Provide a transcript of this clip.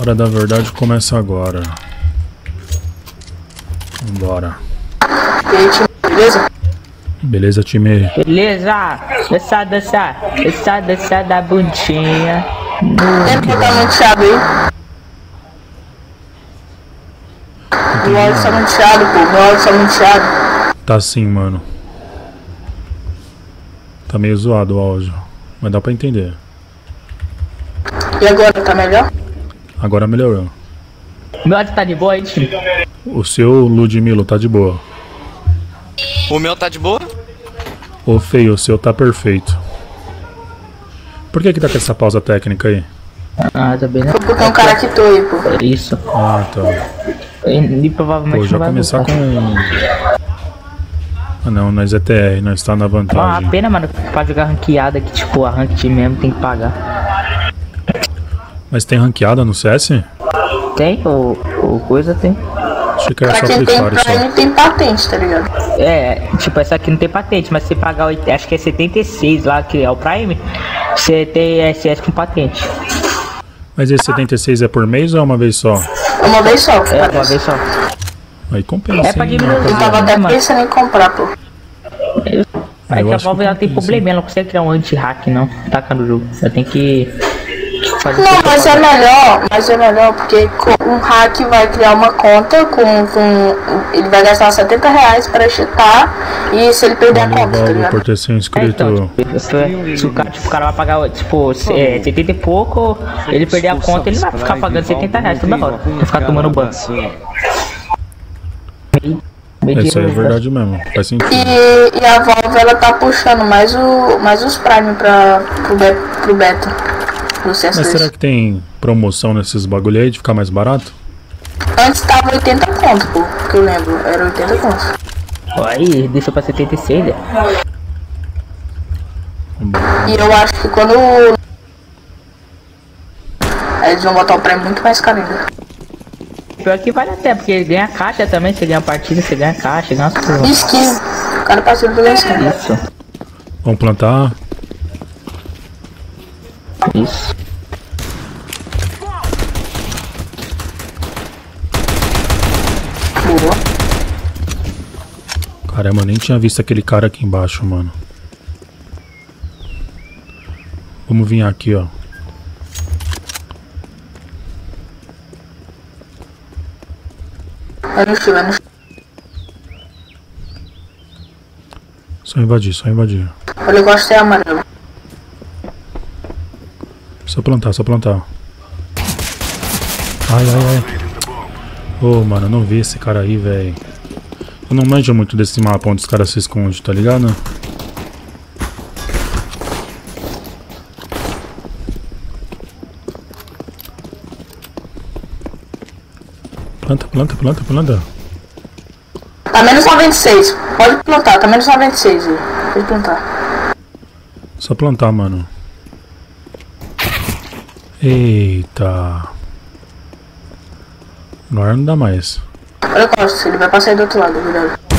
Hora da verdade começa agora. Vambora. E aí, time, beleza? Beleza, time? Beleza? Dança, dança. Dança, dança da bundinha. Tem que tá manteado aí. Meu áudio tá manteado, pô. Meu áudio tá manteado. Tá sim, mano. Tá meio zoado o áudio. Mas dá pra entender. E agora, tá melhor? Agora melhorou. Meu áudio tá de boa aí? O seu Ludmilo tá de boa. O meu tá de boa? Ô feio, o seu tá perfeito. Por que que tá com essa pausa técnica aí? Ah, tá bem, né? Foi porque um cara quitou aí, pô. É Isso. Ah, tá. E, e provavelmente Pô, já começar voltar. com. Ah não, nós é TR, nós tá na Ah, vantagem. a pena, mano, pra jogar ranqueada que, tipo, a rank mesmo tem que pagar. Mas tem ranqueada no CS? Tem, o, o coisa tem. Achei que era Pra só quem Free tem Fire só. Prime, tem patente, tá ligado? É, tipo, essa aqui não tem patente, mas se você pagar, oit- acho que é 76 lá, que é o Prime, você tem SS com patente. Mas esse 76 é por mês ou é uma vez só? Uma vez só. É, uma vez só. Aí compensa. É pra hein, diminuir. Eu tava rapaziada. até mano. pensando em comprar, pô. Aí eu que a acho Valve ela tem compensa, problema, ela não consegue criar um anti-hack não, taca no jogo. Você tem que Não, mas é melhor, mas é melhor porque um hack vai criar uma conta com, com. Ele vai gastar 70 reais pra chetar e se ele perder a Valeu, conta, tá ligado? por ter sido É, inscrito. então, tipo, se, se o cara, tipo, o cara vai pagar, tipo, se- é, 70 e pouco, ele perder a conta, ele vai ficar pagando 70 reais toda hora. Vai ficar tomando ban. Meio Isso aí é verdade mesmo. Faz sentido. E, e a Valve ela tá puxando mais, o, mais os Prime pra, pro, be, pro beta do Mas será CS2. que tem promoção nesses bagulho aí de ficar mais barato? Antes tava 80 conto, pô, que eu lembro, era 80 conto. Aí, deixou pra 76, né? E eu acho que quando. Aí eles vão botar o Prime muito mais caro ainda. Pior que vale até, porque ele ganha caixa também, você ganha partida, você ganha caixa, ganha umas coisas. Skin, o cara passando pela skin. Isso, Vamos plantar. Isso. Boa. Caramba, eu nem tinha visto aquele cara aqui embaixo, mano. Vamos vir aqui, ó. Vai no chão, vai no chão. Só invadir, só invadir. O negócio é amarelo. Só plantar, só plantar. Ai, ai, ai. Ô, mano, eu não vi esse cara aí, velho. Eu não manjo muito desse mapa onde os caras se escondem, tá ligado? Planta, planta, planta, planta. Tá menos 96. Pode plantar, tá menos 96 aí. Pode plantar. Só plantar, mano. Eita. Agora não dá mais. Olha o Costa, ele vai passar do outro lado, cuidado.